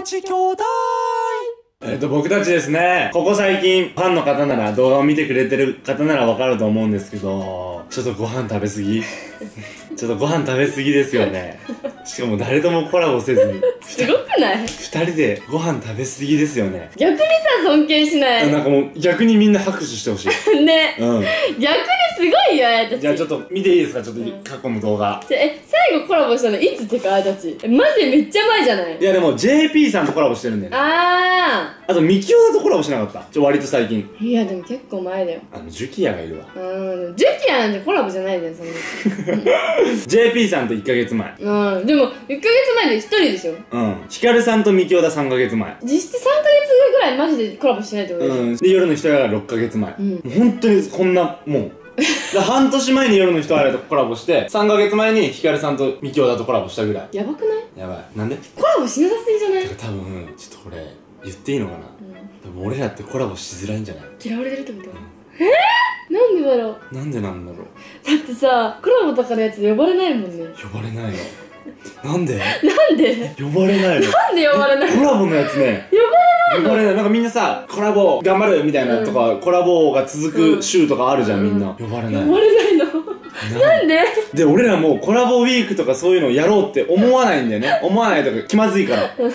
町兄弟えっと、僕たちですね、ここ最近、ファンの方なら、動画を見てくれてる方ならわかると思うんですけど、ちょっとご飯食べすぎ？ちょっとご飯食べすぎですよね。しかも誰ともコラボせずに、すごくない？二人でご飯食べすぎですよね。逆にさ、尊敬しない。なんかもう逆にみんな拍手してほしい。ね。うん。逆にすごいよ、あやたち。じゃあちょっと見ていいですか？ちょっと過去の動画。じゃえ、最後コラボしたのいつってか、あやたち。えマジでめっちゃ前じゃない？いやでも JP さんとコラボしてるんだよね。ああと、ミキオだとコラボしなかった？ちょ、割と最近。ー。いや、でも結構前だよ。あの、ジュキヤがいるわ。うん。ジュキアなんてコラボじゃないじゃん、そんな。JP さんと1ヶ月前。うん。でも、1ヶ月前で1人でしょ？うん。ヒカルさんとミキオだ3ヶ月前。実質3ヶ月ぐらいマジでコラボしてないってことでしょ、うん。で、夜の人が6ヶ月前。んもう本当にこんな、もう。で半年前に夜の人あれとコラボして、3ヶ月前にヒカルさんとミキオだとコラボしたぐらい。やばくない？やばい。なんで？コラボしなさすぎじゃない？多分、ちょっとこれ、言っていいのかな、多分俺らってコラボしづらいんじゃない？嫌われてるってこと、え？ー、なんでだろう？なんでなんだろう？だってさコラボとかのやつ呼ばれないもんね。呼ばれないの。なんで？なんで？呼ばれないの。なんで呼ばれないコラボのやつね。呼ばれない。なんかみんなさ、コラボ頑張るみたいなとか、コラボが続く週とかあるじゃん、みんな。呼ばれない。呼ばれないの？なんで？で、俺らもうコラボウィークとかそういうのやろうって思わないんだよね。思わないとか気まずいから。なんで？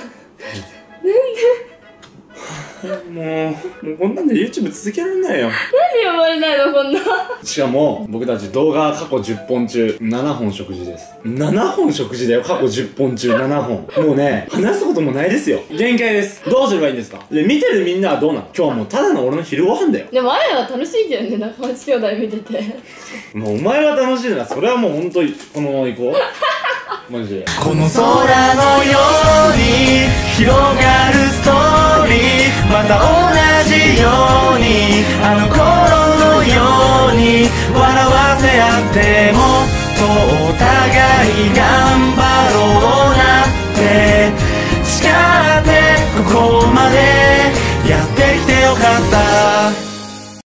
もう、もうこんなんで YouTube 続けられないよ。なんで呼ばれないのこんなしかも、僕たち動画過去10本中、7本食事です。7本食事だよ、過去10本中7本。もうね、話すこともないですよ。限界です。どうすればいいんですか？で、見てるみんなはどうなの？今日はもうただの俺の昼ご飯だよ。でもあやは楽しいけどね仲町兄弟見ててもうお前が楽しいなら、それはもう本当に、このまま行こう。マジで。この空のように広ようにあの頃のように笑わせ合ってもとお互い頑張ろうなって。誓ってここまでやってきてよかった。